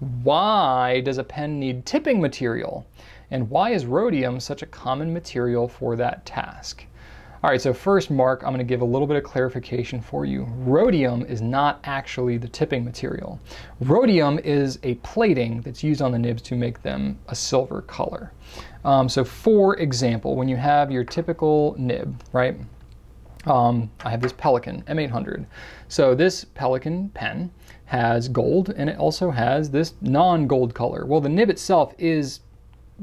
why does a pen need tipping material? And why is rhodium such a common material for that task? All right, so first, Mark, I'm going to give a little bit of clarification for you. Rhodium is not actually the tipping material. Rhodium is a plating that's used on the nibs to make them a silver color. Um, so, for example, when you have your typical nib, right? Um, I have this Pelikan M800. So this Pelikan pen has gold and it also has this non-gold color. Well, the nib itself is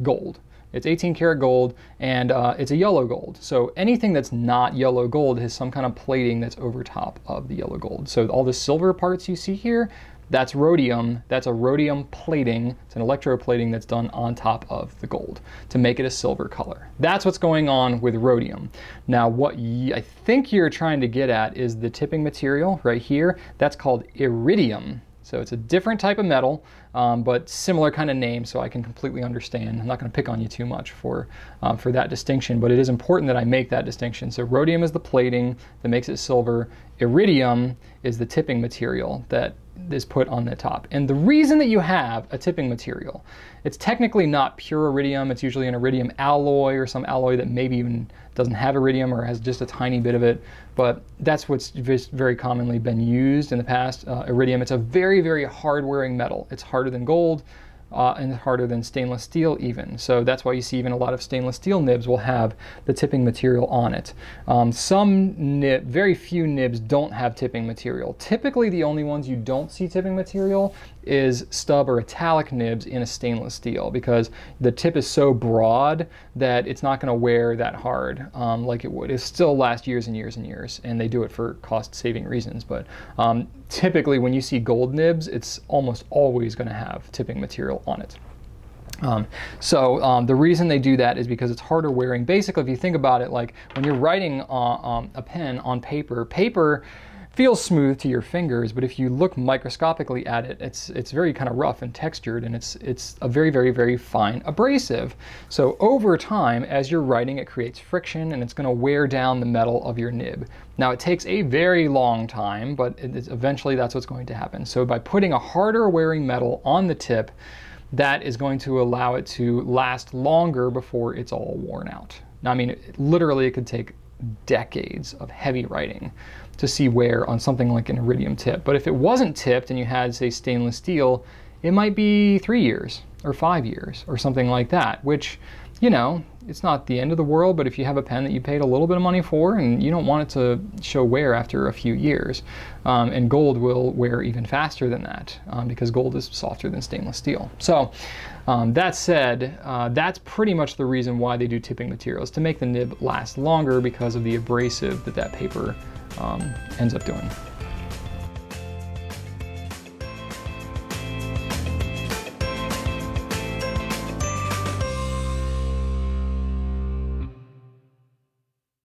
gold. It's 18 karat gold and uh, it's a yellow gold. So anything that's not yellow gold has some kind of plating that's over top of the yellow gold. So all the silver parts you see here, that's rhodium. That's a rhodium plating. It's an electroplating that's done on top of the gold to make it a silver color. That's what's going on with rhodium. Now, what I think you're trying to get at is the tipping material right here. That's called iridium. So it's a different type of metal, um, but similar kind of name, so I can completely understand. I'm not going to pick on you too much for, um, for that distinction, but it is important that I make that distinction. So rhodium is the plating that makes it silver. Iridium is the tipping material that is put on the top. And the reason that you have a tipping material, it's technically not pure iridium. It's usually an iridium alloy or some alloy that maybe even doesn't have iridium or has just a tiny bit of it. But that's what's very commonly been used in the past. Uh, iridium, it's a very, very hard wearing metal. It's harder than gold uh, and harder than stainless steel even. So that's why you see even a lot of stainless steel nibs will have the tipping material on it. Um, some nib, very few nibs don't have tipping material. Typically the only ones you don't see tipping material is stub or italic nibs in a stainless steel because the tip is so broad that it's not going to wear that hard um, like it would. It still lasts years and years and years, and they do it for cost saving reasons. But um, typically, when you see gold nibs, it's almost always going to have tipping material on it. Um, so um, the reason they do that is because it's harder wearing. Basically, if you think about it, like when you're writing uh, um, a pen on paper, paper feels smooth to your fingers, but if you look microscopically at it, it's it's very kind of rough and textured, and it's it's a very very very fine abrasive. So over time, as you're writing, it creates friction, and it's going to wear down the metal of your nib. Now it takes a very long time, but eventually that's what's going to happen. So by putting a harder wearing metal on the tip, that is going to allow it to last longer before it's all worn out. Now, I mean, it, literally, it could take decades of heavy writing to see wear on something like an iridium tip. But if it wasn't tipped and you had, say, stainless steel, it might be three years or five years or something like that, which, you know, it's not the end of the world, but if you have a pen that you paid a little bit of money for and you don't want it to show wear after a few years, um, and gold will wear even faster than that um, because gold is softer than stainless steel. So um, that said, uh, that's pretty much the reason why they do tipping materials, to make the nib last longer because of the abrasive that that paper um, ends up doing.